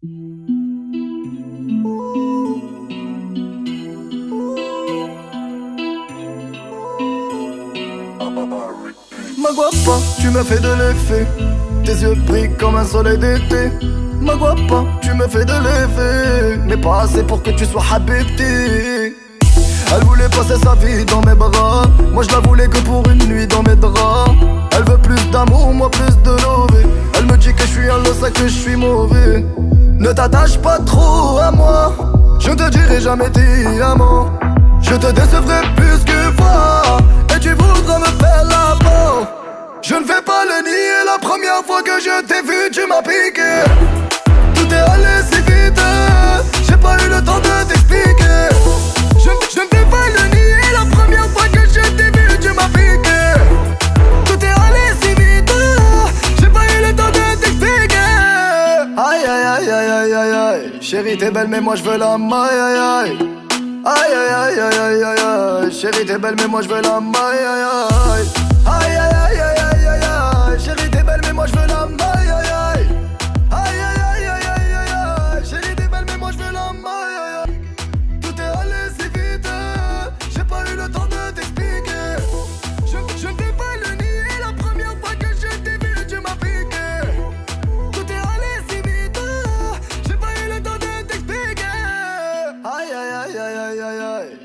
Ma guapa, tu me fais de l'effet. Tes yeux brillent comme un soleil d'été. Ma guapa, tu me fais de l'effet. Mais pas assez pour que tu sois habibti. Elle voulait passer sa vie dans mes bras. Moi je la voulais que pour une nuit dans mes draps. Elle veut plus d'amour, moi plus de love. Elle me dit que je suis un losa, que je suis mauvais. Ne t'attache pas trop à moi. Je te dirai jamais t'es. Je te décevrai plus que fois. Et tu voudras me faire la peau. Je ne vais pas le nier, la première fois que je t'ai vu, tu m'as piqué. Aïe aïe aïe aïe aïe aïe aïe, chérie t'es belle mais moi je veux la maille aïe aïe. Aïe aïe aïe aïe aïe aïe chérie t'es belle mais moi je veux la maille aïe aïe aïe aïe aïe aïe,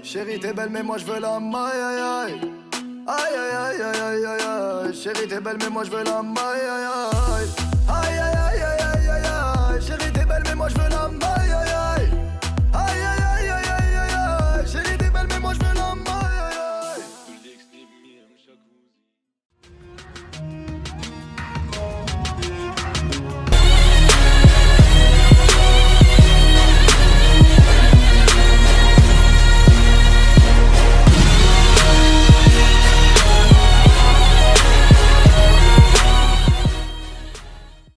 chérie t'es belle mais moi je veux la maille aïe aïe. Aïe aïe aïe aïe aïe chérie t'es belle mais moi je veux la maille aïe aïe.